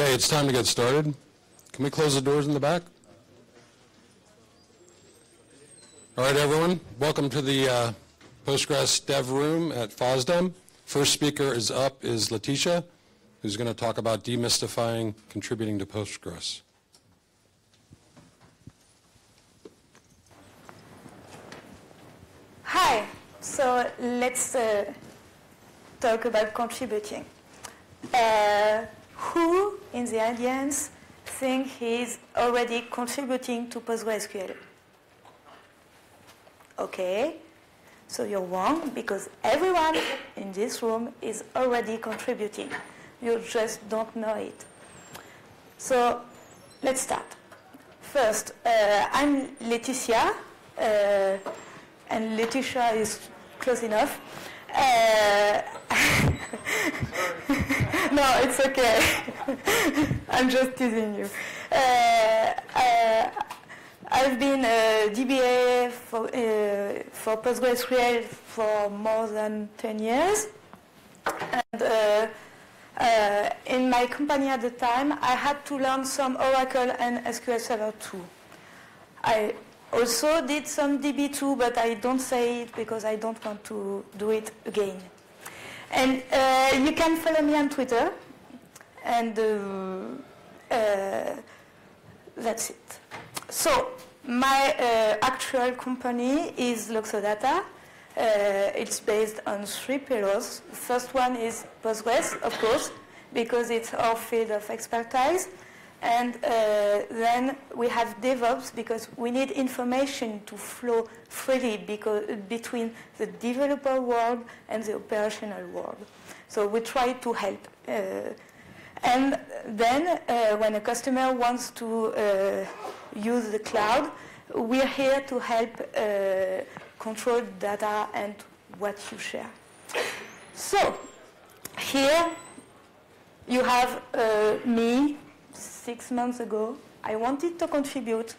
Okay, it's time to get started. Can we close the doors in the back? All right, everyone, welcome to the uh, Postgres Dev Room at FOSDEM. First speaker is up is Letitia, who's going to talk about demystifying contributing to Postgres. Hi, so let's uh, talk about contributing. Uh, who in the audience think he's already contributing to PostgreSQL? Okay, so you're wrong because everyone in this room is already contributing. You just don't know it. So let's start. First, uh, I'm Lætitia, uh, and Letitia is close enough. Uh, no, it's okay. I'm just teasing you. Uh, uh, I've been a DBA for, uh, for PostgreSQL for more than 10 years. And uh, uh, in my company at the time, I had to learn some Oracle and SQL Server too. I also did some DB2, but I don't say it because I don't want to do it again. And uh, you can follow me on Twitter, and uh, uh, that's it. So my uh, actual company is Loxodata. Uh, it's based on three pillars. The first one is Postgres, of course, because it's our field of expertise. And uh, then we have DevOps because we need information to flow freely because, between the developer world and the operational world. So we try to help. Uh, and then uh, when a customer wants to uh, use the cloud, we're here to help uh, control data and what you share. So here you have uh, me six months ago. I wanted to contribute.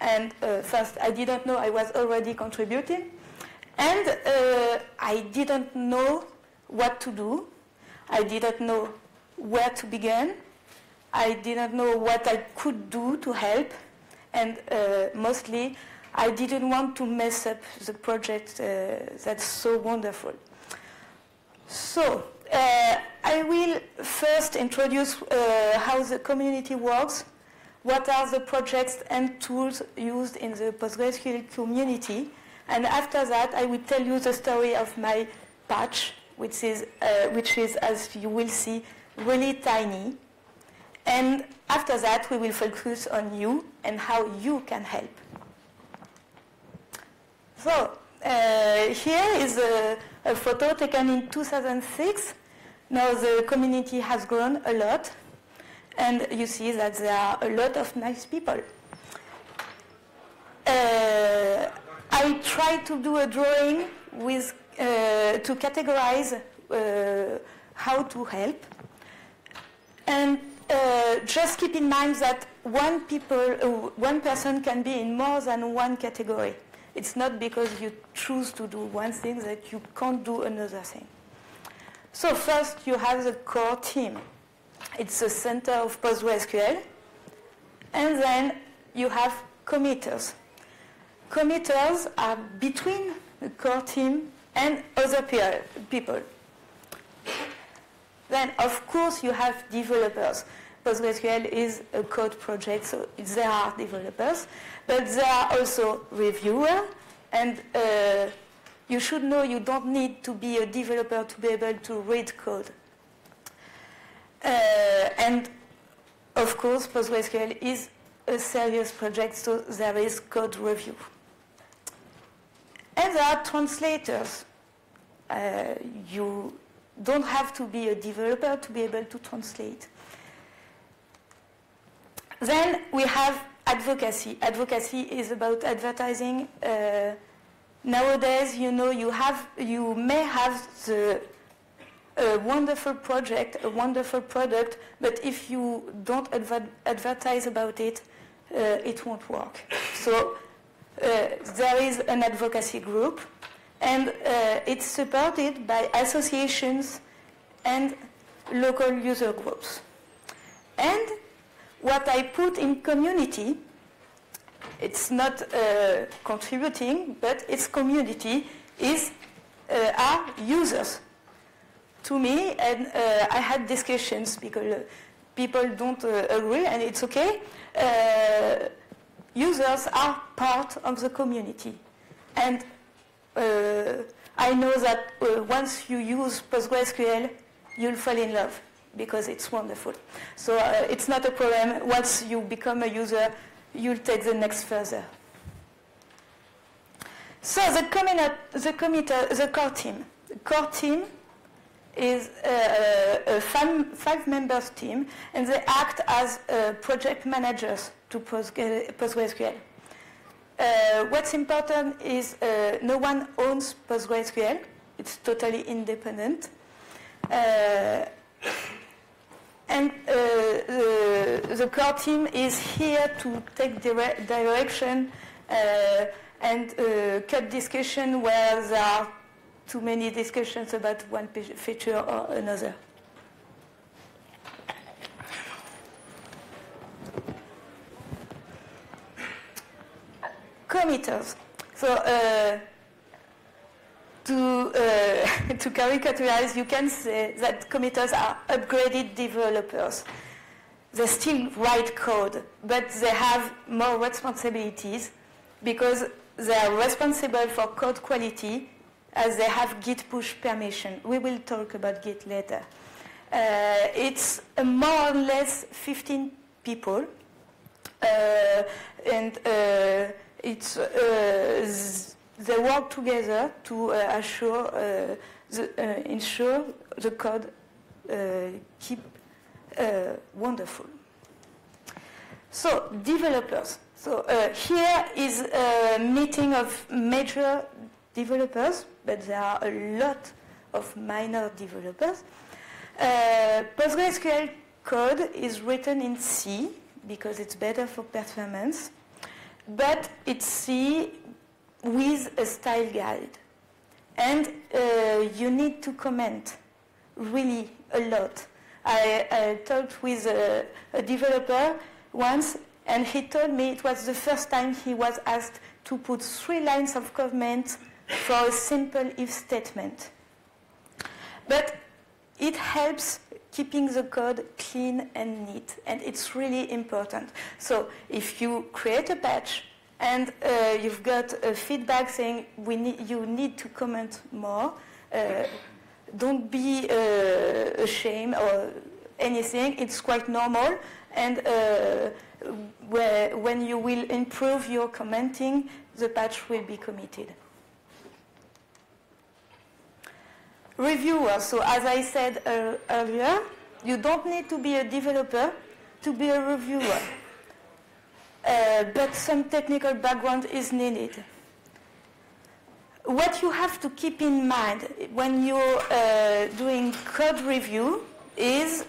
And uh, first, I didn't know I was already contributing. And uh, I didn't know what to do. I didn't know where to begin. I didn't know what I could do to help. And uh, mostly, I didn't want to mess up the project uh, that's so wonderful. So, I will first introduce uh, how the community works, what are the projects and tools used in the PostgreSQL community, and after that I will tell you the story of my patch, which is, uh, which is as you will see, really tiny. And after that we will focus on you and how you can help. So uh, here is a, a photo taken in 2006 now the community has grown a lot, and you see that there are a lot of nice people. Uh, I tried to do a drawing with uh, to categorize uh, how to help, and uh, just keep in mind that one people, uh, one person can be in more than one category. It's not because you choose to do one thing that you can't do another thing. So first you have the core team. It's the center of PostgreSQL. And then you have committers. Committers are between the core team and other people. Then, of course, you have developers. PostgreSQL is a code project, so there are developers, but there are also reviewers and uh, you should know you don't need to be a developer to be able to read code. Uh, and of course, PostgreSQL is a serious project, so there is code review. And there are translators. Uh, you don't have to be a developer to be able to translate. Then we have advocacy. Advocacy is about advertising uh, Nowadays, you know, you, have, you may have the, a wonderful project, a wonderful product, but if you don't adver advertise about it, uh, it won't work. So uh, there is an advocacy group, and uh, it's supported by associations and local user groups. And what I put in community, it's not uh, contributing, but it's community, is uh, are users to me, and uh, I had discussions because people don't uh, agree, and it's okay. Uh, users are part of the community, and uh, I know that once you use PostgreSQL, you'll fall in love because it's wonderful. So it's not a problem. Once you become a user, you'll take the next further. So the, commi- the, the core team. The core team is a, a five, members team, and they act as uh, project managers to PostgreSQL. Uh, what's important is uh, no one owns PostgreSQL. It's totally independent. Uh, and uh, the, the, core team is here to take dire direction uh, and uh, cut discussion where there are too many discussions about one feature or another. committers. So uh, to, uh, to caricaturize, you can say that committers are upgraded developers. They still write code, but they have more responsibilities because they are responsible for code quality as they have Git push permission. We will talk about Git later. Uh, it's more or less 15 people, uh, and uh, it's, uh, they work together to uh, assure, uh, the, ensure the code keep wonderful. So developers. So here is a meeting of major developers, but there are a lot of minor developers. Uh, PostgreSQL code is written in C because it's better for performance but it's C with a style guide. And uh, you need to comment really a lot. I, I talked with a, a, developer once, and he told me it was the first time he was asked to put three lines of comment for a simple if statement. But it helps keeping the code clean and neat, and it's really important. So if you create a patch and uh, you've got a feedback saying we need, you need to comment more, uh, don't be uh, ashamed or anything. It's quite normal, and uh, when you will improve your commenting, the patch will be committed. reviewer. So as I said uh, earlier, you don't need to be a developer to be a reviewer. Uh, but some technical background is needed. What you have to keep in mind when you're uh, doing code review is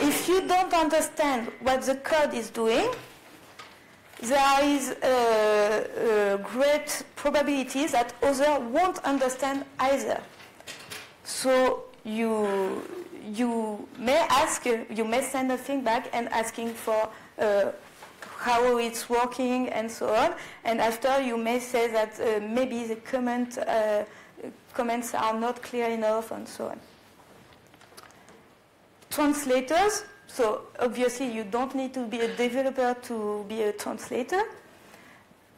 if you don't understand what the code is doing, there is a, a great probability that others won't understand either. So you, you may ask, you may send a feedback and asking for uh, how it's working and so on. And after you may say that uh, maybe the comment, uh, comments are not clear enough and so on. Translators. So obviously you don't need to be a developer to be a translator.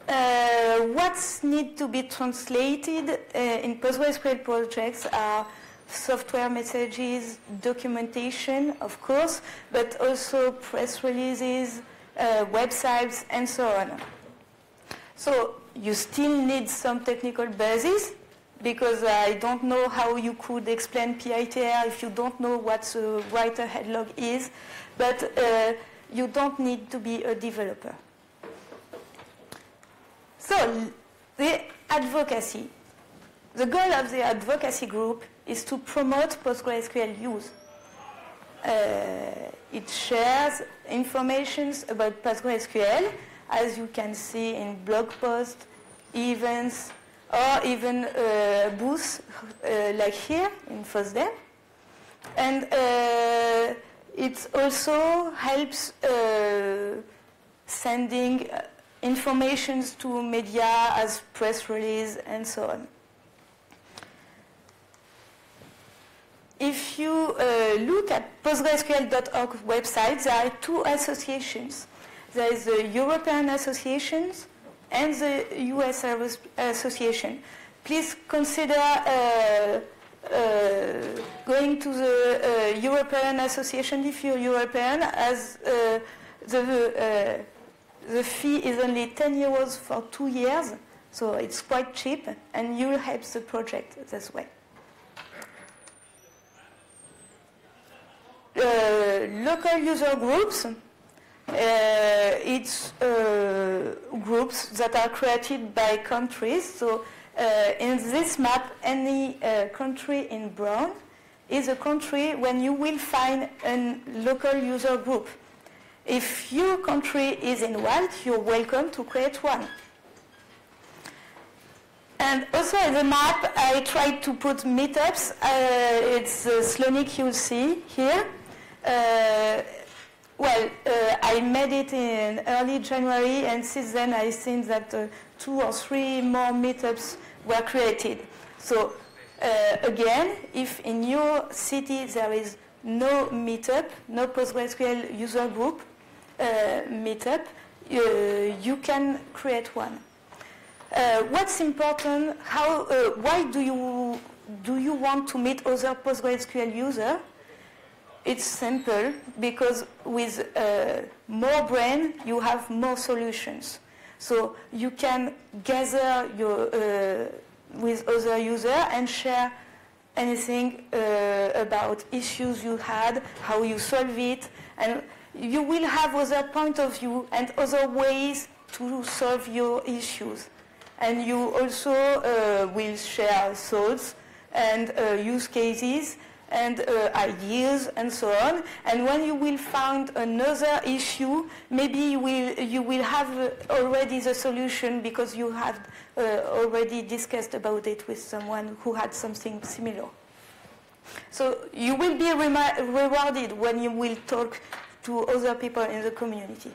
Uh, what's need to be translated uh, in PostgreSQL projects are software messages, documentation, of course, but also press releases, uh, websites, and so on. So you still need some technical basis because I don't know how you could explain PITR if you don't know what the write-ahead log is, but uh, you don't need to be a developer. So the advocacy. The goal of the advocacy group is to promote PostgreSQL use. Uh, it shares information about PostgreSQL, as you can see in blog posts, events, or even uh, booths uh, like here in FOSDEM. And uh, it also helps uh, sending uh, informations to media as press release and so on. If you uh, look at PostgreSQL.org website, there are two associations. There is the European Associations and the US Association. Please consider uh, uh, going to the uh, European Association if you're European, as uh, the, the fee is only 10 euros for two years, so it's quite cheap, and you will help the project this way. Local user groups, uh, it's uh, groups that are created by countries. So uh, in this map, any country in brown is a country when you will find a local user group. If your country is in white, you're welcome to create one. And also in the map, I tried to put meetups. Uh, it's uh, Slonik you'll see here. Uh, well, uh, I made it in early January, and since then I've seen that uh, two or three more meetups were created. So uh, again, if in your city there is no meetup, no PostgreSQL user group uh, meetup, uh, you can create one. what's important? How? why do you do you want to meet other PostgreSQL users? It's simple because with uh, more brain, you have more solutions. So you can gather your, uh, with other users and share anything uh, about issues you had, how you solve it, and you will have other point of view and other ways to solve your issues. And you also uh, will share thoughts and uh, use cases and uh, ideas and so on. And when you will find another issue, maybe you will, you will have uh, already the solution because you have uh, already discussed about it with someone who had something similar. So you will be rewarded when you will talk to other people in the community.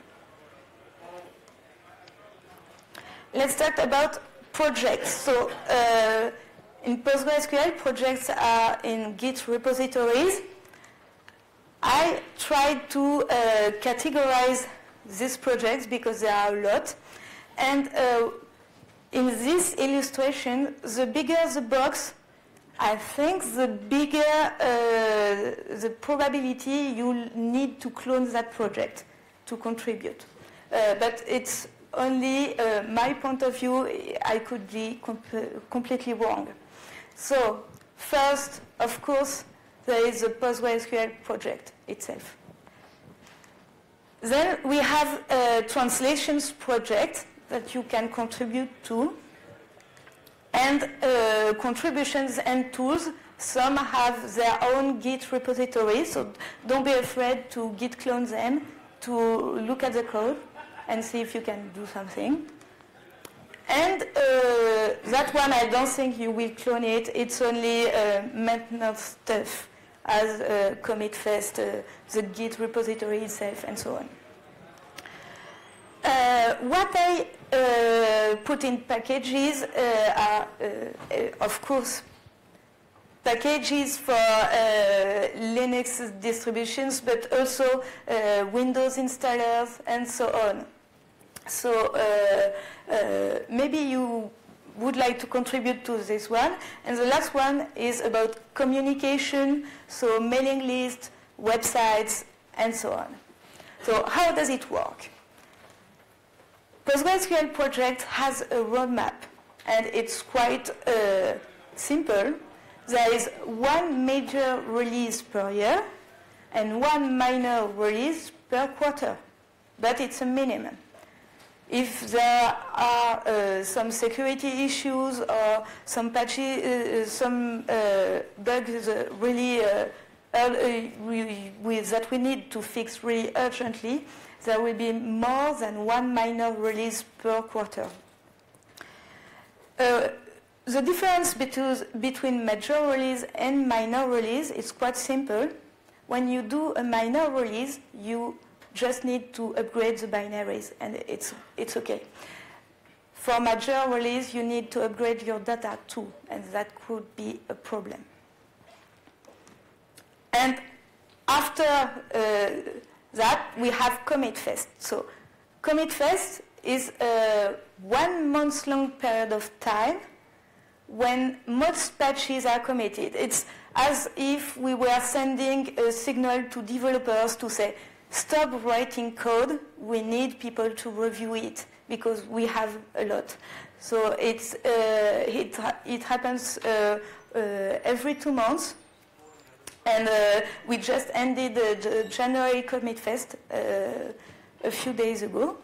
Let's talk about projects. So uh, in PostgreSQL, projects are in Git repositories. I tried to uh, categorize these projects because there are a lot. And uh, in this illustration, the bigger the box, I think the bigger uh, the probability you'll need to clone that project to contribute. Uh, but it's only uh, my point of view. I could be comp completely wrong. So first, of course, there is the PostgreSQL project itself. Then we have a translations project that you can contribute to and uh, contributions and tools. Some have their own Git repository, so don't be afraid to Git clone them, to look at the code and see if you can do something. And uh, that one, I don't think you will clone it. It's only uh, maintenance stuff as uh, commit fest, uh, the Git repository itself, and so on. Uh, what I uh, put in packages are, of course, packages for Linux distributions, but also Windows installers, and so on. So uh, uh, maybe you would like to contribute to this one. And the last one is about communication, so mailing lists, websites, and so on. So how does it work? PostgreSQL project has a roadmap, and it's quite uh, simple. There is one major release per year and one minor release per quarter, but it's a minimum if there are uh, some security issues or some patchy, uh, some uh, bugs uh, really uh, we, we, that we need to fix really urgently, there will be more than one minor release per quarter. Uh, the difference between major release and minor release is quite simple. when you do a minor release, you just need to upgrade the binaries, and it's, it's okay. For major release, you need to upgrade your data too, and that could be a problem. And after uh, that, we have Commit Fest. So Commit Fest is a one month long period of time when most patches are committed. It's as if we were sending a signal to developers to say, stop writing code, we need people to review it because we have a lot. So it's, uh, it, it happens uh, uh, every two months. And uh, we just ended the January Commit Fest uh, a few days ago.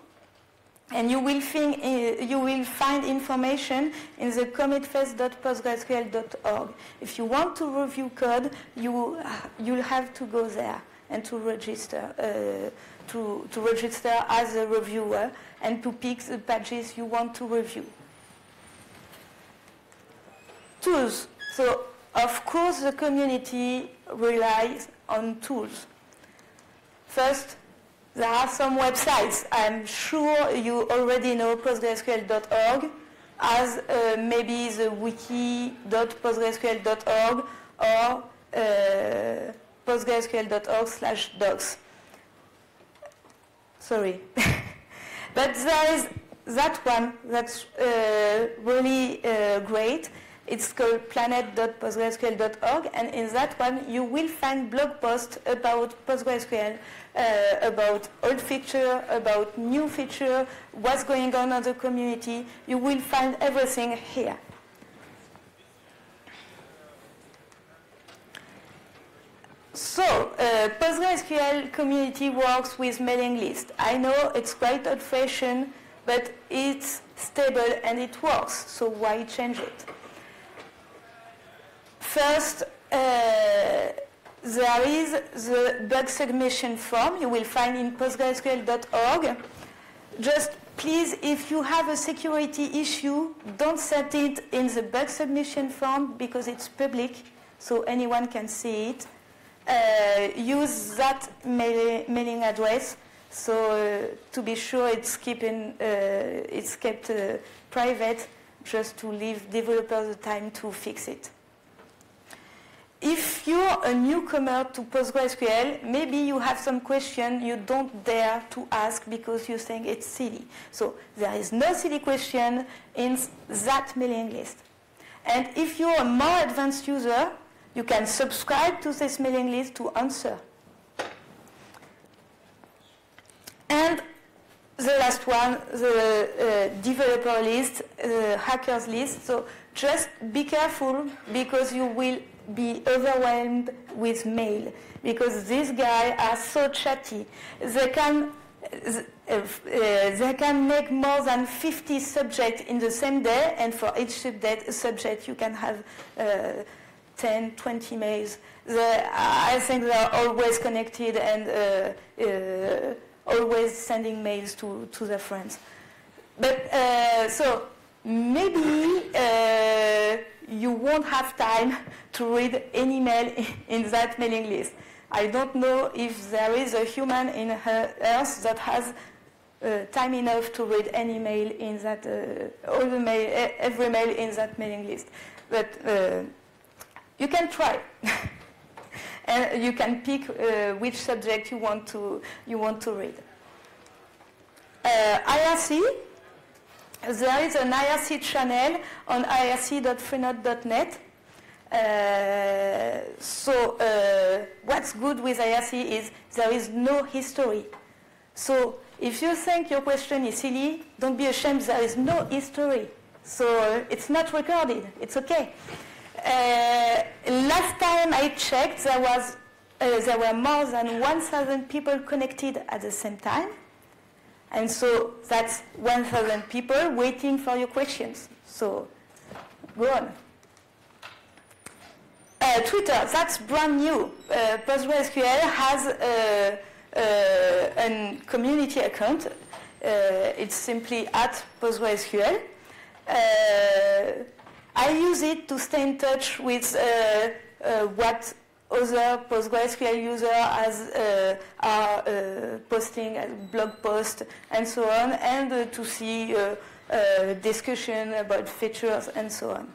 And you will, think, uh, you will find information in the commitfest.postgresql.org. If you want to review code, you, you'll have to go there and to register, uh, to, to register as a reviewer and to pick the patches you want to review. Tools. So, of course, the community relies on tools. First, there are some websites. I'm sure you already know postgresql.org as uh, maybe the wiki.postgresql.org or uh, postgresql.org slash docs. Sorry. but there is that one that's uh, really uh, great. It's called planet.postgresql.org, and in that one you will find blog posts about PostgreSQL, uh, about old feature, about new feature, what's going on in the community. You will find everything here. So, uh, PostgreSQL community works with mailing list. I know it's quite old-fashioned, but it's stable and it works, so why change it? First, uh, there is the bug submission form you will find in postgresql.org. Just please, if you have a security issue, don't set it in the bug submission form because it's public, so anyone can see it. Uh, use that mail mailing address so uh, to be sure it's, keeping, uh, it's kept uh, private just to leave developers the time to fix it. If you're a newcomer to PostgreSQL, maybe you have some question you don't dare to ask because you think it's silly. So there is no silly question in that mailing list. And if you're a more advanced user, you can subscribe to this mailing list to answer. And the last one, the uh, developer list, uh, hackers list. So just be careful because you will be overwhelmed with mail because these guys are so chatty. They can uh, uh, they can make more than 50 subjects in the same day, and for each subject, subject you can have uh, 10, 20 mails. They, I think they are always connected and uh, uh, always sending mails to, to their friends. But uh, so maybe you won't have time to read any mail in that mailing list. I don't know if there is a human in Earth that has uh, time enough to read any mail in that, uh, all the mail, every mail in that mailing list. But uh, you can try. and you can pick uh, which subject you want to, you want to read. Uh, IRC, there is an IRC channel on irc.freenode.net. Uh, so uh, what's good with IRC is there is no history. So if you think your question is silly, don't be ashamed, there is no history. So it's not recorded, it's okay. Uh, last time I checked, there, was, uh, there were more than 1,000 people connected at the same time. And so that's 1,000 people waiting for your questions. So go on. Uh, Twitter, that's brand new. Uh, PostgreSQL has a, a, a community account. Uh, it's simply at PostgreSQL. I use it to stay in touch with uh, uh, what other PostgreSQL users as, uh, are posting blog posts and so on, and to see discussion about features and so on.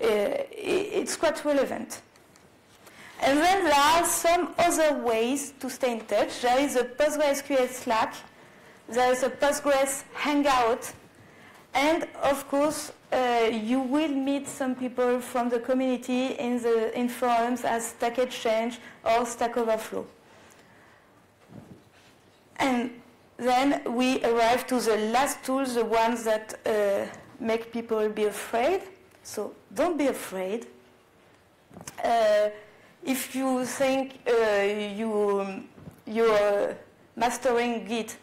it's quite relevant. And then there are some other ways to stay in touch. There is a PostgreSQL Slack, there is a Postgres Hangout, and of course, uh, you will meet some people from the community in, the, in forums as Stack Exchange or Stack Overflow. And then we arrive to the last tools, the ones that uh, make people be afraid. So don't be afraid. Uh, if you think uh, you, you're mastering Git,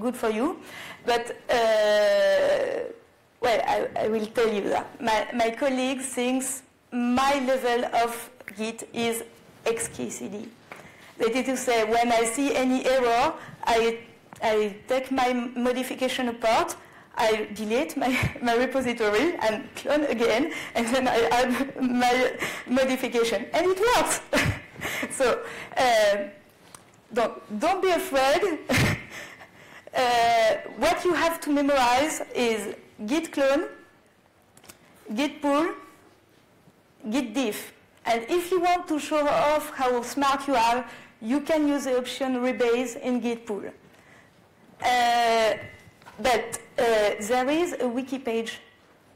good for you. But uh, well, I, I, will tell you that. My, my colleague thinks my level of Git is XKCD. That is to say, when I see any error, I, I take my modification apart, I delete my, my repository and clone again, and then I add my modification. And it works. so uh, don't, don't be afraid. uh, what you have to memorize is git clone, git pull, git diff. And if you want to show off how smart you are, you can use the option rebase in git pull. Uh, but uh, there is a wiki page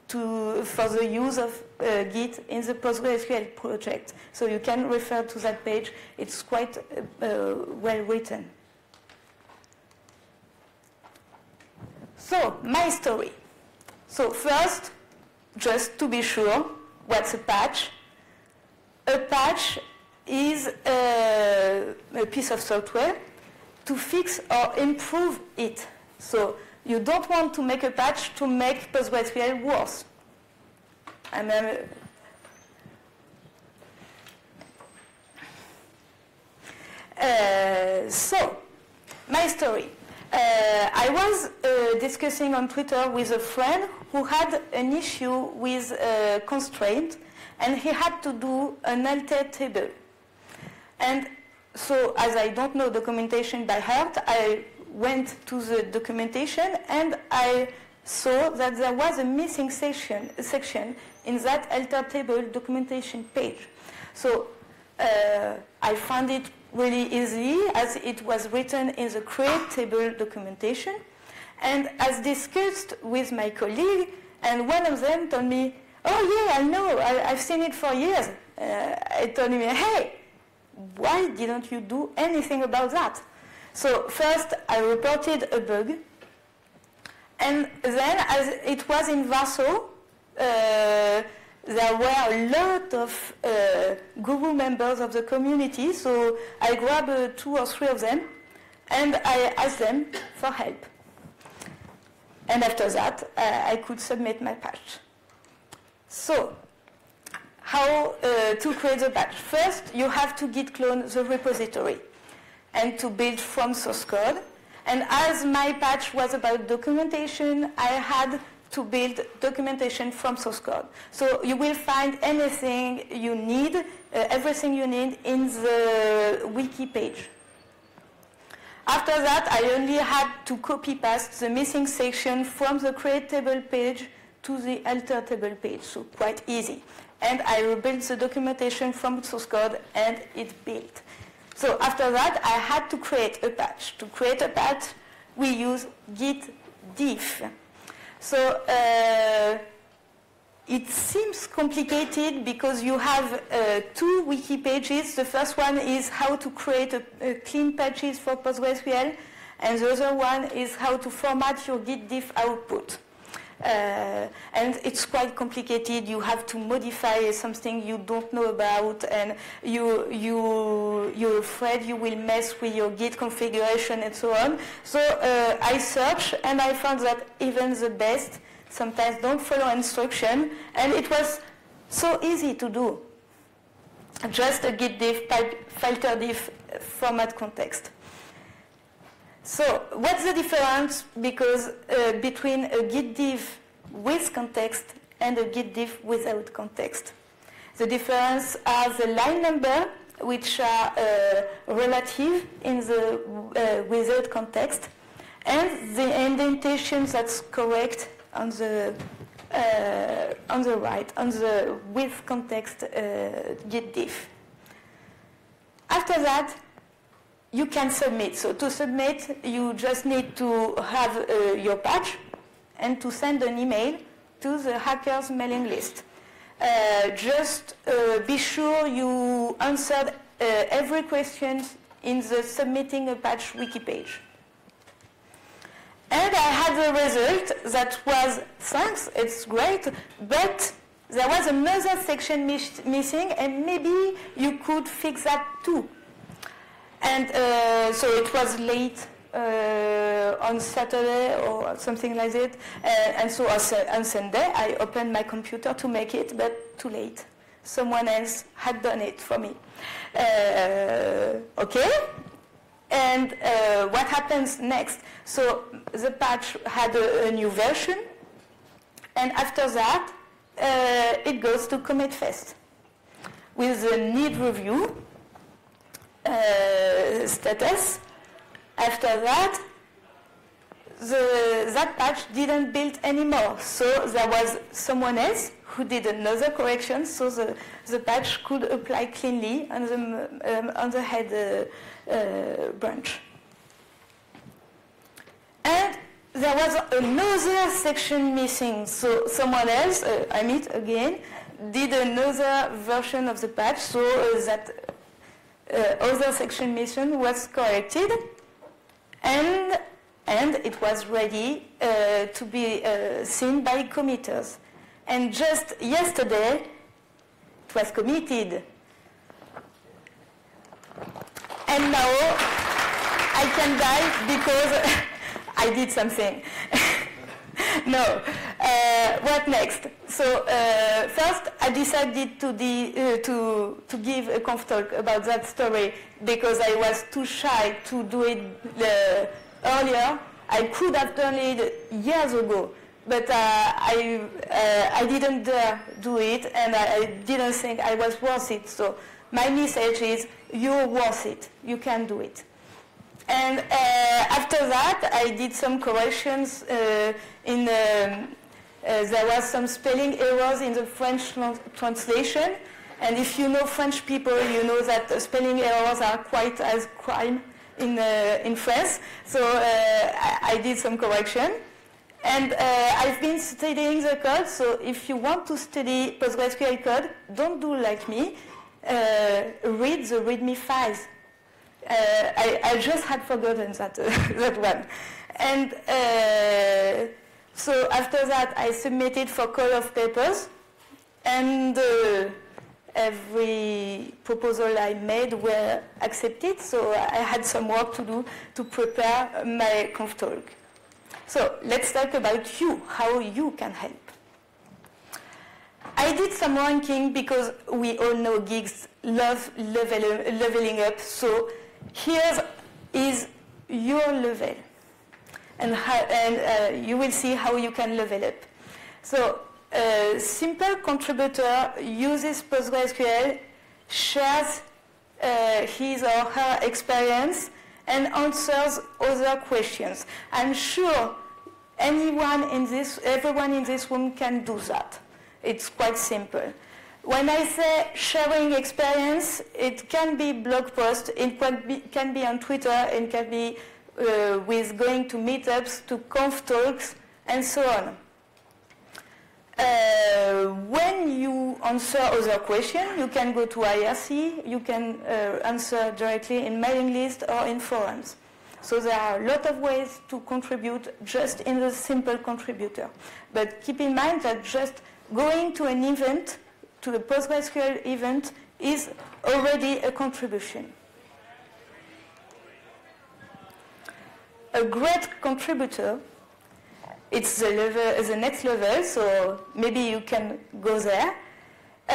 to, for the use of uh, Git in the PostgreSQL project. So you can refer to that page. It's quite uh, well written. So, my story. So first, just to be sure, what's a patch? A patch is a, a piece of software to fix or improve it. So you don't want to make a patch to make PostgreSQL worse. And then, uh, so, my story. Uh, I was uh, discussing on Twitter with a friend who had an issue with a constraint, and he had to do an alter table. And so, as I don't know documentation by heart, I went to the documentation and I saw that there was a missing section, section in that alter table documentation page. So uh, I found it really easily as it was written in the create table documentation. And as discussed with my colleague, and one of them told me, oh yeah, I know, I, have seen it for years. Uh, I told him, hey, why didn't you do anything about that? So first I reported a bug, and then as it was in Warsaw, uh, there were a lot of uh, Guru members of the community, so I grabbed uh, two or three of them and I asked them for help. And after that, uh, I could submit my patch. So, how uh, to create the patch? First, you have to git clone the repository and to build from source code. And as my patch was about documentation, I had to build documentation from source code. So you will find anything you need, uh, everything you need in the wiki page. After that, I only had to copy paste the missing section from the create table page to the alter table page, so quite easy. And I rebuilt the documentation from source code and it built. So after that, I had to create a patch. To create a patch, we use git diff. So uh, it seems complicated because you have uh, two wiki pages. The first one is how to create a, a clean patches for PostgreSQL, and the other one is how to format your git diff output. Uh, and it's quite complicated. You have to modify something you don't know about, and you you you're afraid you will mess with your Git configuration and so on. So uh, I searched, and I found that even the best sometimes don't follow instruction, and it was so easy to do. Just a git diff, filterdiff format context. So what's the difference because uh, between a git diff with context and a git diff without context? The difference are the line number which are uh, relative in the uh, without context, and the indentation that's correct on the uh, on the right, on the with context uh, git diff. After that, you can submit. So to submit, you just need to have uh, your patch and to send an email to the hackers mailing list. Uh, just uh, be sure you answered uh, every question in the submitting a patch wiki page. And I had the result that was, thanks, it's great, but there was another section mis- missing and maybe you could fix that too. And uh, so it was late uh, on Saturday or something like that. Uh, and so on Sunday, I opened my computer to make it, but too late. Someone else had done it for me. Uh, okay? And uh, what happens next? So the patch had a, a new version, and after that, uh, it goes to Commit Fest with a need review uh, status. After that, the, that patch didn't build anymore. So there was someone else who did another correction so the, the patch could apply cleanly on the, um, on the head uh, uh, branch. And there was another section missing. So someone else, uh, I meet again, did another version of the patch so uh, that other section mission was corrected and, and it was ready uh, to be uh, seen by committers. And just yesterday, it was committed. And now I can die because I did something. no. Uh, what next? So uh, first, I decided to, uh, to, to give a conf talk about that story because I was too shy to do it uh, earlier. I could have done it years ago, but uh, I, I didn't dare do it, and I, I didn't think I was worth it. So my message is, you're worth it. You can do it. And uh, after that, I did some corrections uh, in um, there was some spelling errors in the French translation. And if you know French people, you know that spelling errors are quite as crime in, uh, in France. So uh, I, I, did some correction. And uh, I've been studying the code, so if you want to study PostgreSQL code, don't do like me. Uh, read the README files. I, I, just had forgotten that, that one. And so after that, I submitted for call of papers, and uh, every proposal I made were accepted. So I had some work to do to prepare my conf talk. So let's talk about you, how you can help. I did some ranking because we all know gigs love level, leveling up. So here is your level and, how, and uh, you will see how you can level up. So a simple contributor uses PostgreSQL, shares uh, his or her experience, and answers other questions. I'm sure anyone in this, everyone in this room can do that. It's quite simple. When I say sharing experience, it can be blog post, it can be, can be on Twitter, it can be uh, with going to meetups, to conf talks, and so on. Uh, when you answer other questions, you can go to IRC, you can uh, answer directly in mailing list or in forums. So there are a lot of ways to contribute just in the simple contributor. But keep in mind that just going to an event, to a PostgreSQL event, is already a contribution. A great contributor. It's the, level, the next level, so maybe you can go there. Uh,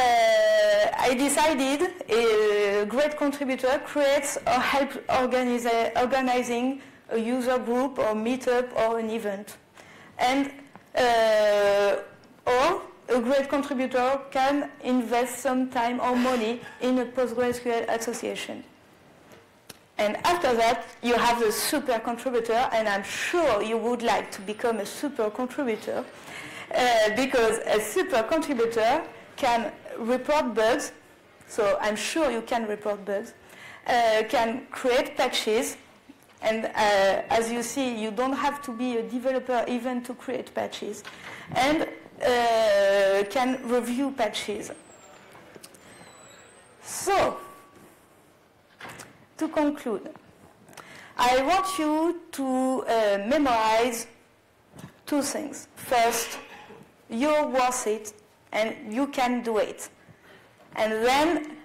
I decided a great contributor creates or helps organizing a user group or meetup or an event. And uh, or a great contributor can invest some time or money in a PostgreSQL association. And after that, you have the super contributor, and I'm sure you would like to become a super contributor uh, because a super contributor can report bugs, so I'm sure you can report bugs, uh, can create patches, and uh, as you see, you don't have to be a developer even to create patches, and uh, can review patches. So, to conclude, I want you to uh, memorize two things. First, you're worth it and you can do it. And then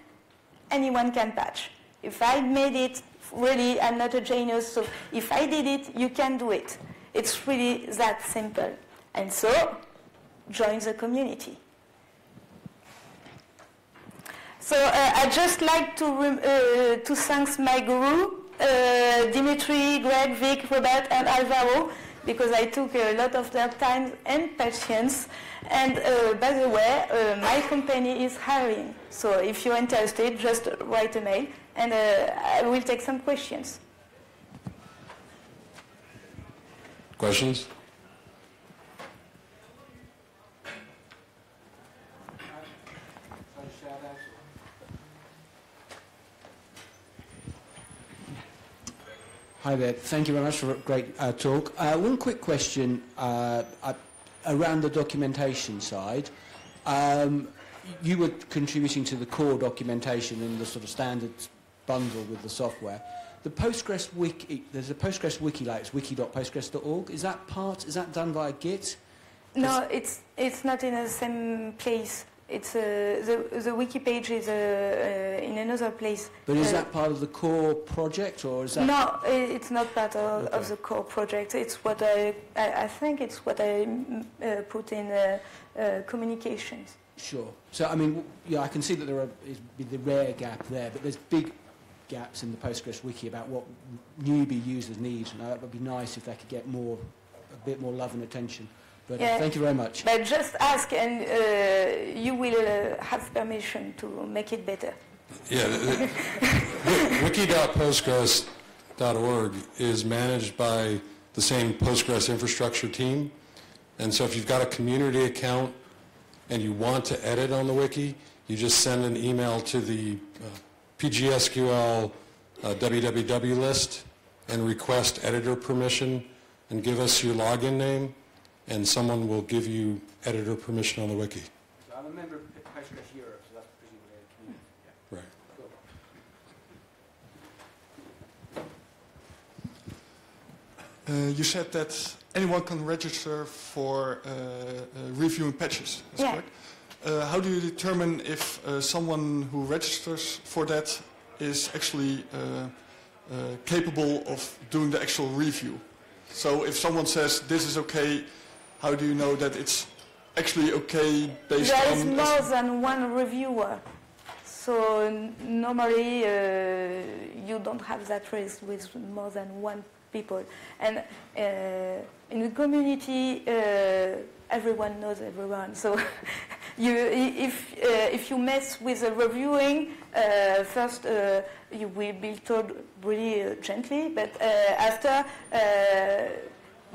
anyone can patch. If I made it, really, I'm not a genius, so if I did it, you can do it. It's really that simple. And so, join the community. So uh, I just like to, uh, to thank my guru, uh, Dimitri, Greg, Vic, Robert, and Alvaro, because I took a lot of their time and patience. And uh, by the way, uh, my company is hiring. So if you're interested, just write a mail, and uh, I will take some questions. Questions? Hi there. Thank you very much for a great uh, talk. Uh, one quick question uh, uh, around the documentation side. Um, you were contributing to the core documentation in the sort of standard bundle with the software. The Postgres wiki, there's a Postgres wiki like it's wiki.postgres.org. Is that part, is that done via Git? No, it's, it's not in the same place. It's uh, the the wiki page is uh, uh, in another place. But is Uh, that part of the core project or is that... No, it's not part of, Okay. of the core project. It's what I, I, I think it's what I mm, uh, put in uh, uh, communications. Sure. So, I mean, yeah, I can see that there are, is the rare gap there, but there's big gaps in the Postgres wiki about what newbie users need. And that would be nice if they could get more, a bit more love and attention. But uh, Yeah. thank you very much. But just ask, and uh, you will uh, have permission to make it better. Yeah, the- the- wiki.postgres.org is managed by the same Postgres infrastructure team. And so if you've got a community account and you want to edit on the wiki, you just send an email to the uh, PGSQL uh, www list and request editor permission and give us your login name, and someone will give you editor permission on the wiki. I'm a member of Postgres Europe, so that's presumably a community. Right. Uh, you said that anyone can register for uh, uh, reviewing patches. That's Yeah. correct. Uh, how do you determine if uh, someone who registers for that is actually uh, uh, capable of doing the actual review? So if someone says this is okay, how do you know that it's actually okay based There on? is more than one reviewer. So n- normally uh, you don't have that risk with more than one people. And uh, in the community, uh, everyone knows everyone. So you, if, uh, if you mess with the reviewing, uh, first uh, you will be told really uh, gently, but uh, after uh,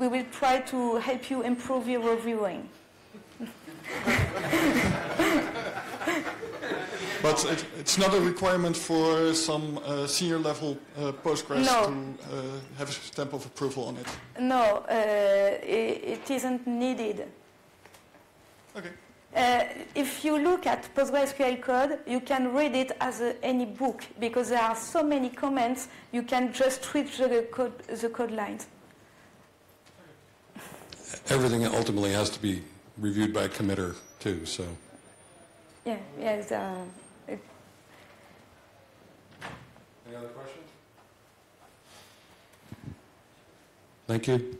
we will try to help you improve your reviewing. But it, it's not a requirement for some uh, senior level uh, Postgres No. to uh, have a stamp of approval on it. No, uh, it, it isn't needed. Okay. Uh, if you look at PostgreSQL code, you can read it as a, any book because there are so many comments. You can just read the code, the code lines. Everything ultimately has to be reviewed by a committer too, so. Yeah, yes. Uh, it, Any other questions? Thank you.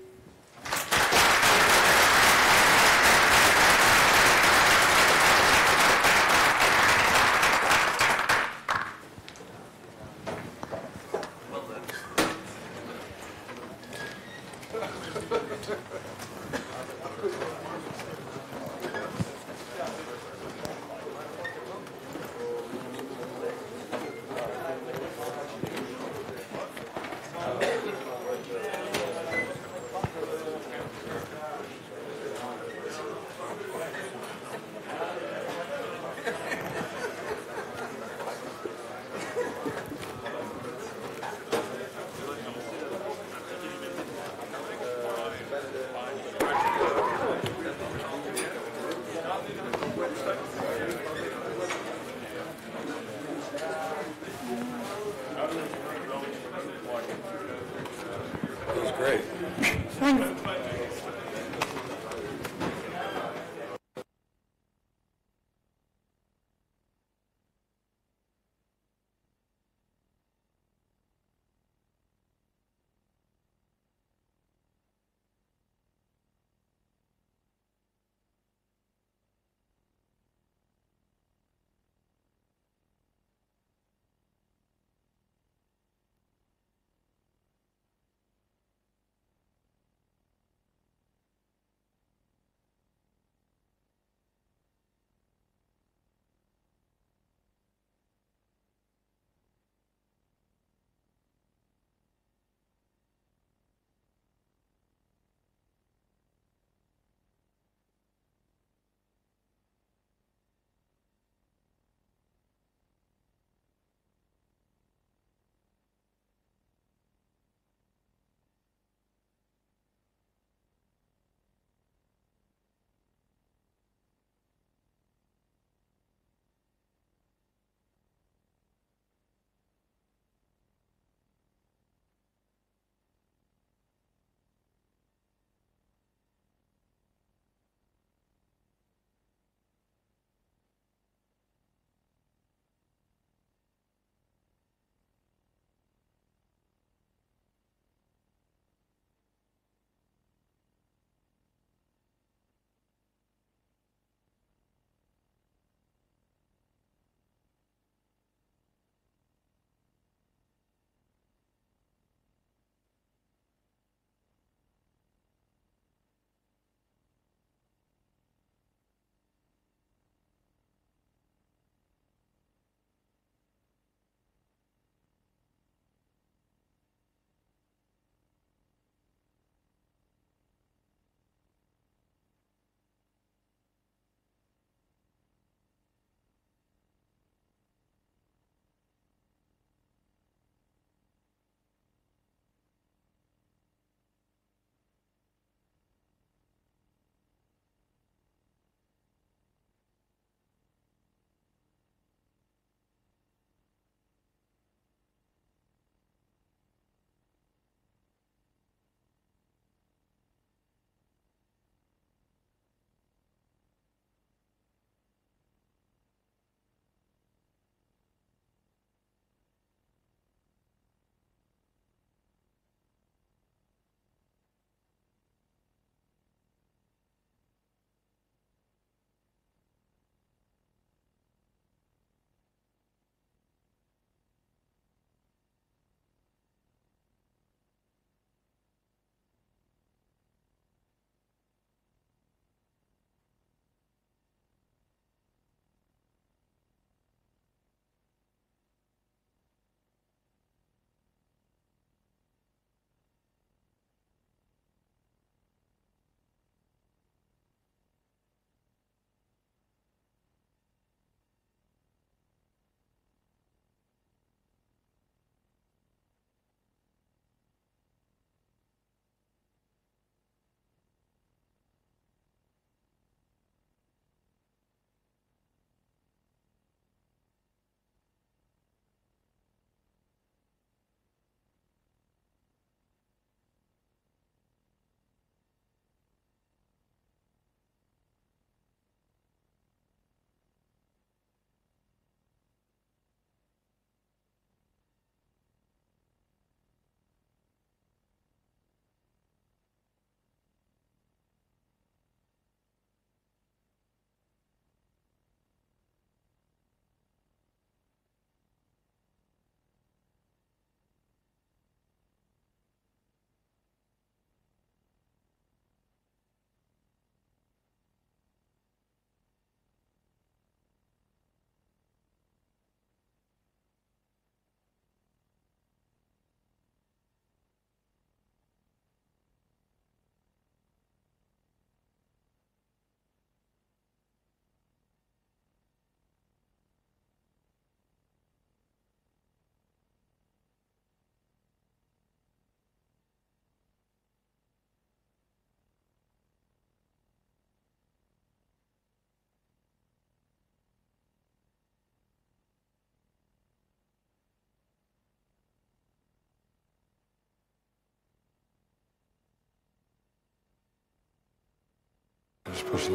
Just push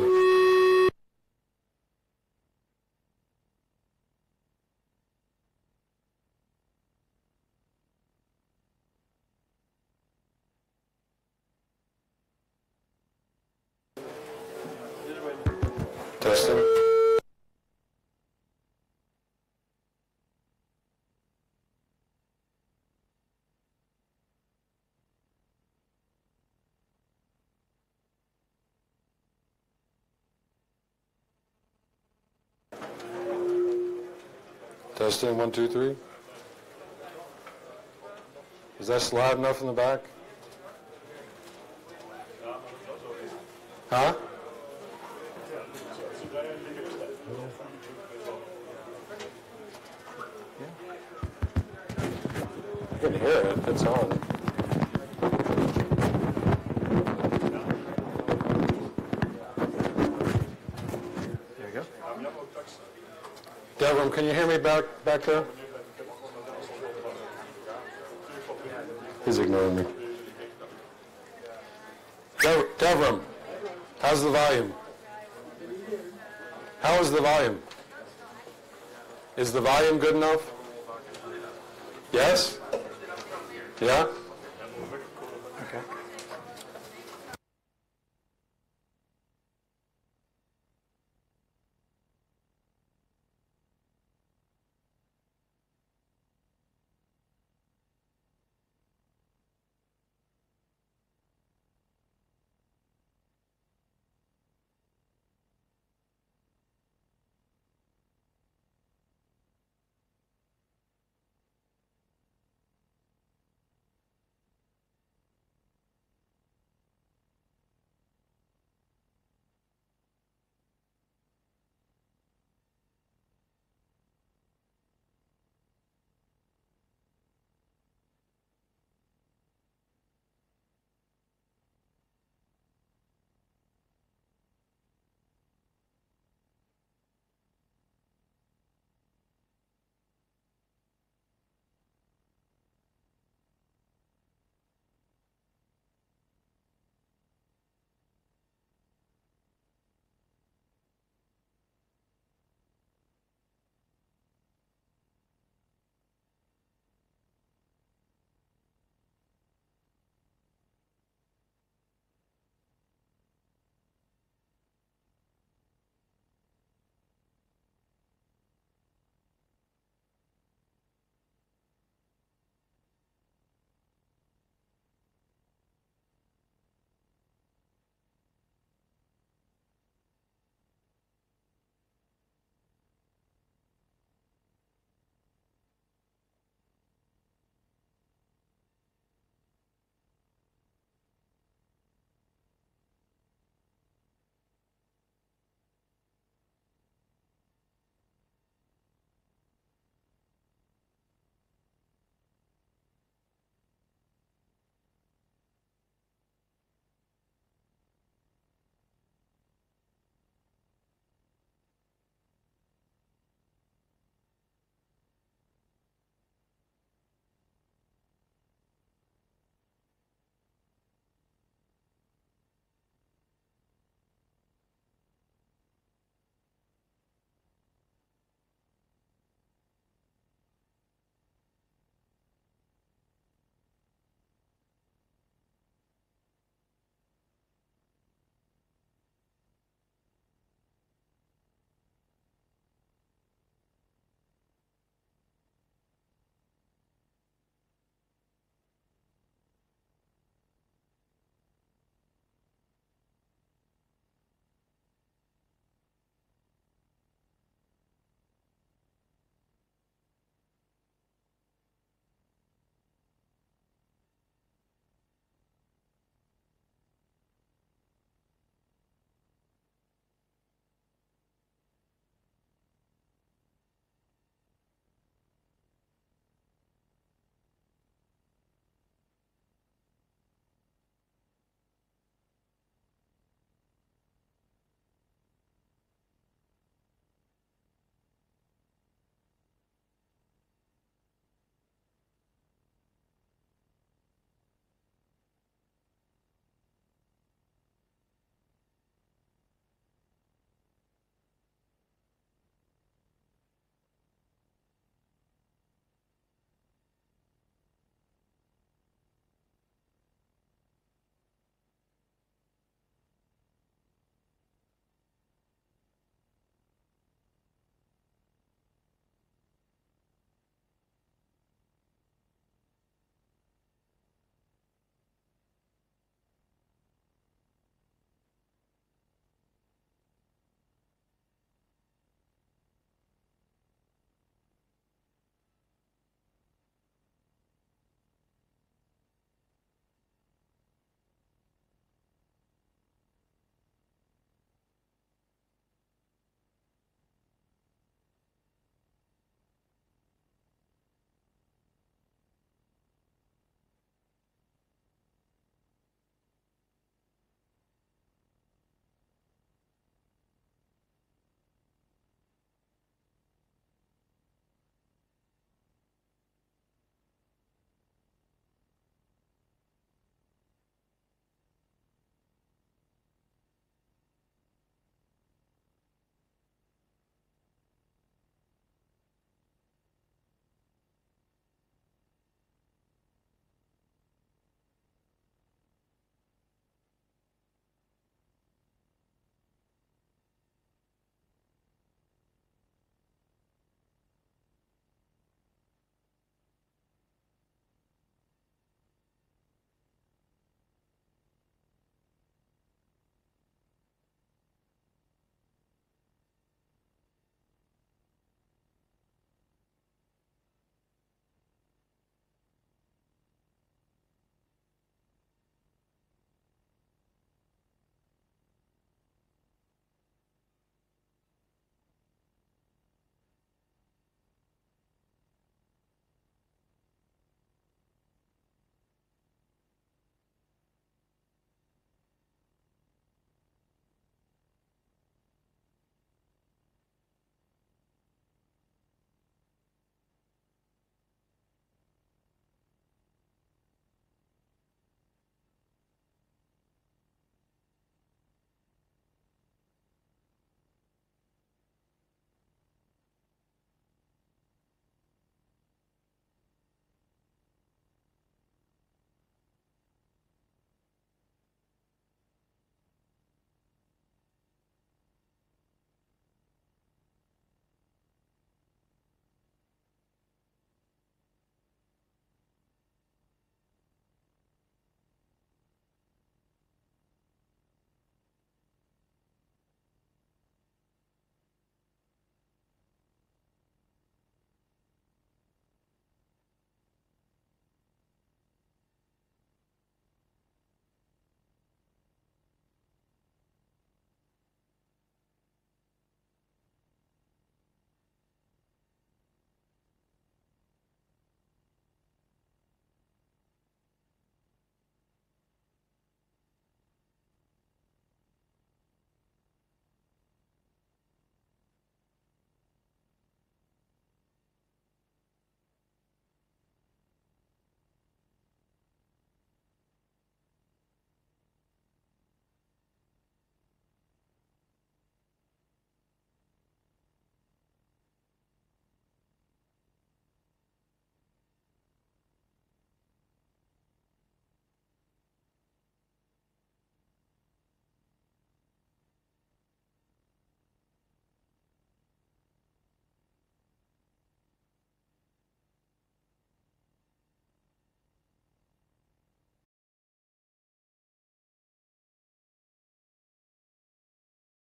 that. Testing. One, two, three. Is that loud enough in the back? Huh? You can hear it, it's on. There you go. Devram, can you hear me back, back there? He's ignoring me. Dev- Devram, how's the volume? How is the volume? Is the volume good enough? Yes? Yeah?